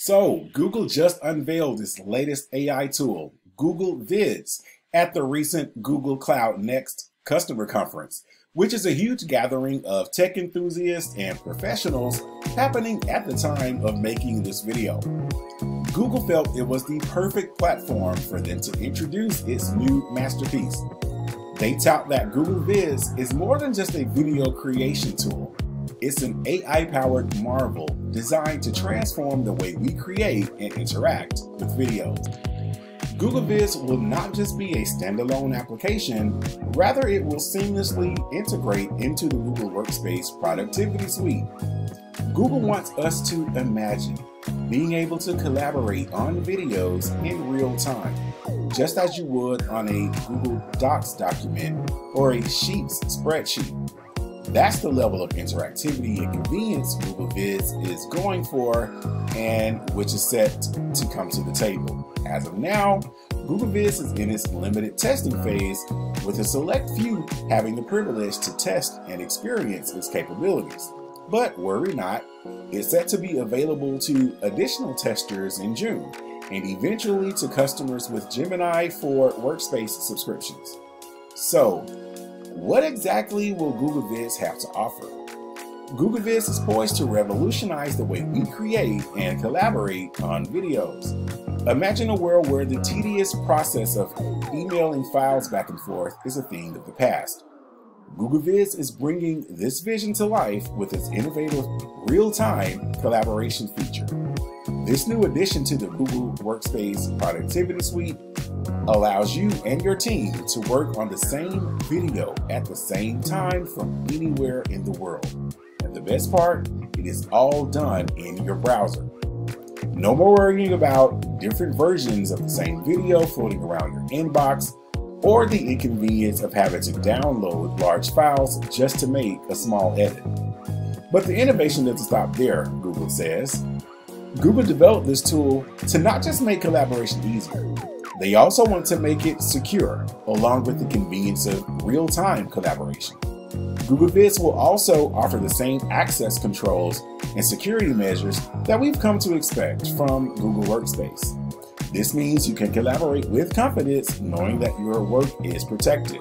So, Google just unveiled its latest AI tool, Google Vids, at the recent Google Cloud Next customer conference, which is a huge gathering of tech enthusiasts and professionals happening at the time of making this video. Google felt it was the perfect platform for them to introduce its new masterpiece. They tout that Google Vids is more than just a video creation tool. It's an AI powered marvel designed to transform the way we create and interact with videos. Google Vids will not just be a standalone application, rather, it will seamlessly integrate into the Google Workspace productivity suite. Google wants us to imagine being able to collaborate on videos in real time, just as you would on a Google Docs document or a Sheets spreadsheet. That's the level of interactivity and convenience Google Vids is going for and which is set to come to the table. As of now, Google Vids is in its limited testing phase, with a select few having the privilege to test and experience its capabilities. But worry not, it's set to be available to additional testers in June and eventually to customers with Gemini for workspace subscriptions. So, what exactly will Google Vids have to offer? Google Vids is poised to revolutionize the way we create and collaborate on videos. Imagine a world where the tedious process of emailing files back and forth is a thing of the past. Google Vids is bringing this vision to life with its innovative real-time collaboration feature. This new addition to the Google Workspace Productivity Suite allows you and your team to work on the same video at the same time from anywhere in the world. And the best part, it is all done in your browser. No more worrying about different versions of the same video floating around your inbox or the inconvenience of having to download large files just to make a small edit. But the innovation doesn't stop there, Google says. Google developed this tool to not just make collaboration easier, they also want to make it secure, along with the convenience of real-time collaboration. Google Vids will also offer the same access controls and security measures that we've come to expect from Google Workspace. This means you can collaborate with confidence knowing that your work is protected.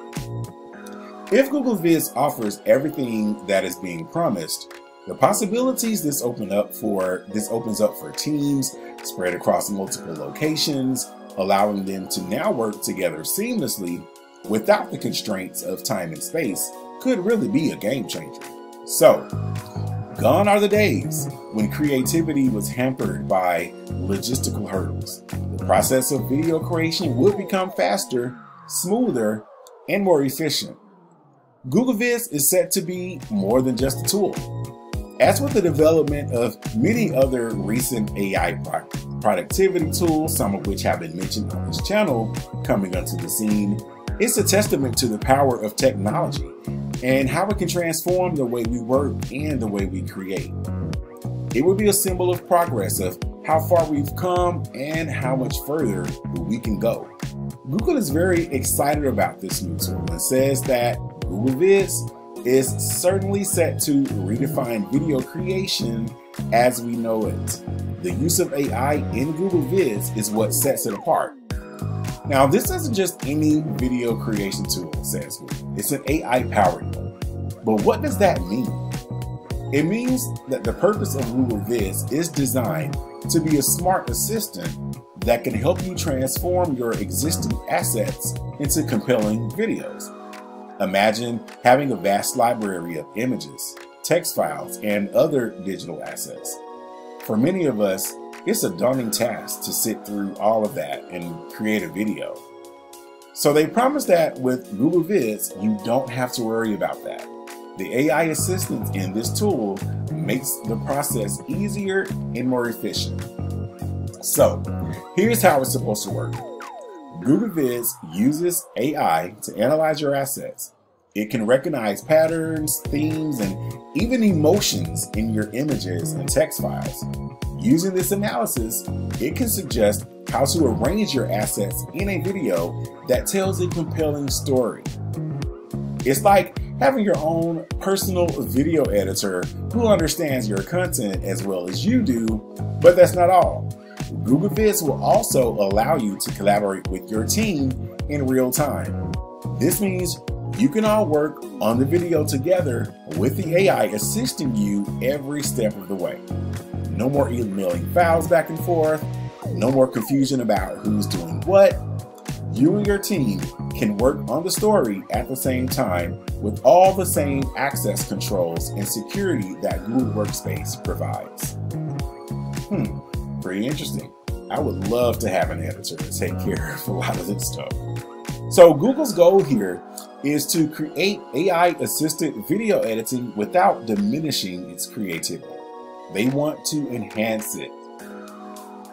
If Google Vids offers everything that is being promised, the possibilities this open up for this opens up for teams spread across multiple locations, allowing them to now work together seamlessly without the constraints of time and space could really be a game changer. So, gone are the days when creativity was hampered by logistical hurdles. The process of video creation would become faster, smoother, and more efficient. Google Vids is set to be more than just a tool. As with the development of many other recent AI productivity tools, some of which have been mentioned on this channel, coming onto the scene, it's a testament to the power of technology and how it can transform the way we work and the way we create. It would be a symbol of progress of how far we've come and how much further we can go. Google is very excited about this new tool and says that Google Vids is certainly set to redefine video creation as we know it. The use of AI in Google Vids is what sets it apart. Now, this isn't just any video creation tool, says Google. It's an AI powered one. But what does that mean? It means that the purpose of Google Vids is designed to be a smart assistant that can help you transform your existing assets into compelling videos. Imagine having a vast library of images, text files, and other digital assets. For many of us, it's a daunting task to sit through all of that and create a video. So they promise that with Google Vids, you don't have to worry about that. The AI assistant in this tool makes the process easier and more efficient. So here's how it's supposed to work. Google Vids uses AI to analyze your assets. It can recognize patterns, themes, and even emotions in your images and text files. Using this analysis, it can suggest how to arrange your assets in a video that tells a compelling story. It's like having your own personal video editor who understands your content as well as you do, but that's not all. Google Vids will also allow you to collaborate with your team in real time. This means you can all work on the video together with the AI assisting you every step of the way. No more emailing files back and forth, no more confusion about who's doing what. You and your team can work on the story at the same time with all the same access controls and security that Google Workspace provides. Hmm, pretty interesting. I would love to have an editor to take care of a lot of this stuff. So Google's goal here is to create AI assisted video editing without diminishing its creativity. They want to enhance it.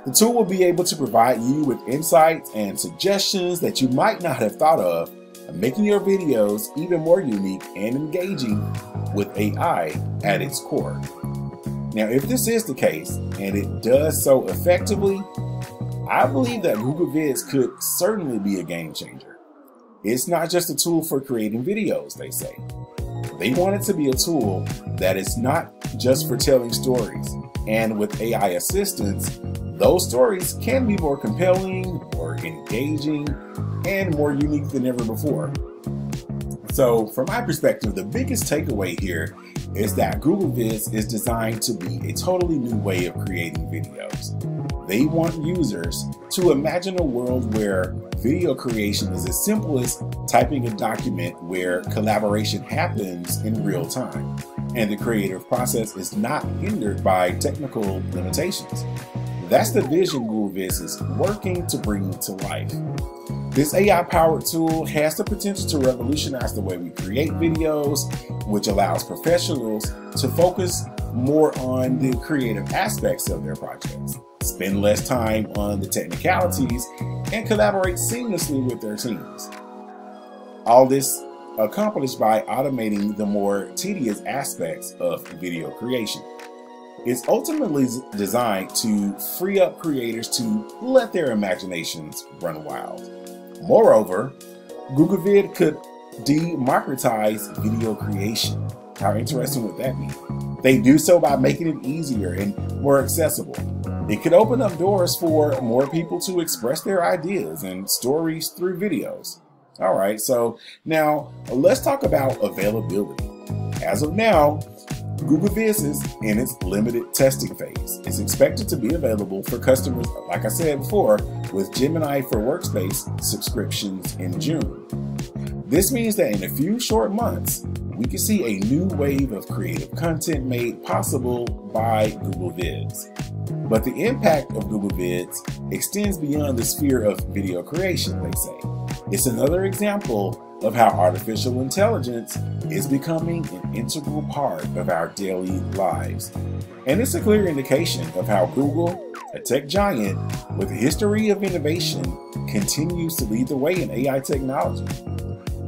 The tool will be able to provide you with insights and suggestions that you might not have thought of, making your videos even more unique and engaging with AI at its core. Now, if this is the case, and it does so effectively, I believe that Google Vids could certainly be a game changer. It's not just a tool for creating videos, they say. They want it to be a tool that is not just for telling stories. And with AI assistance, those stories can be more compelling, more engaging, and more unique than ever before. So, from my perspective, the biggest takeaway here is that Google Vids is designed to be a totally new way of creating videos. They want users to imagine a world where video creation is as simple as typing a document where collaboration happens in real time, and the creative process is not hindered by technical limitations. That's the vision Google Vids is working to bring to life. This AI-powered tool has the potential to revolutionize the way we create videos, which allows professionals to focus more on the creative aspects of their projects spend less time on the technicalities, and collaborate seamlessly with their teams. All this accomplished by automating the more tedious aspects of video creation. It's ultimately designed to free up creators to let their imaginations run wild. Moreover, Google Vid could democratize video creation. How interesting would that be? They do so by making it easier and more accessible. It could open up doors for more people to express their ideas and stories through videos. All right, so now let's talk about availability. As of now, Google Vids is in its limited testing phase. It's expected to be available for customers, like I said before, with Gemini for Workspace subscriptions in June. This means that in a few short months, we can see a new wave of creative content made possible by Google Vids. But the impact of Google Vids extends beyond the sphere of video creation, they say. It's another example of how artificial intelligence is becoming an integral part of our daily lives. And it's a clear indication of how Google, a tech giant with a history of innovation, continues to lead the way in AI technology.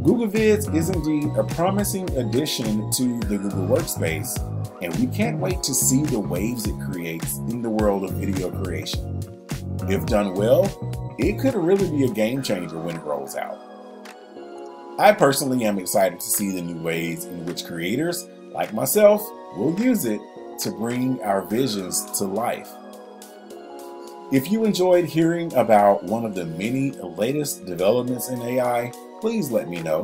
Google Vids is indeed a promising addition to the Google Workspace and we can't wait to see the waves it creates in the world of video creation. If done well, it could really be a game changer when it rolls out. I personally am excited to see the new ways in which creators, like myself, will use it to bring our visions to life. If you enjoyed hearing about one of the many latest developments in AI, please let me know.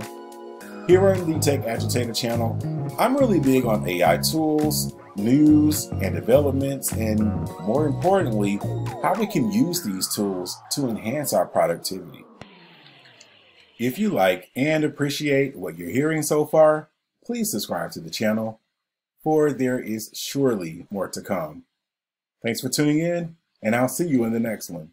Here on the Tech Agitator channel, I'm really big on AI tools, news, and developments, and more importantly, how we can use these tools to enhance our productivity. If you like and appreciate what you're hearing so far, please subscribe to the channel, for there is surely more to come. Thanks for tuning in, and I'll see you in the next one.